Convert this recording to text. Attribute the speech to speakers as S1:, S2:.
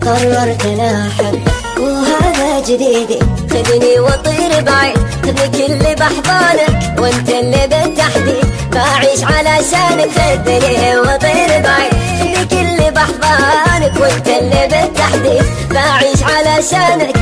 S1: قررت أنا أحب. وهذا جديدي خذني واطير بعيد. خذ كل باحضانك وأنت اللي بالتحديد. بعيش علشانك خذني واطير بعيد. خذ كل باحضانك وأنت اللي بالتحديد. بعيش علشانك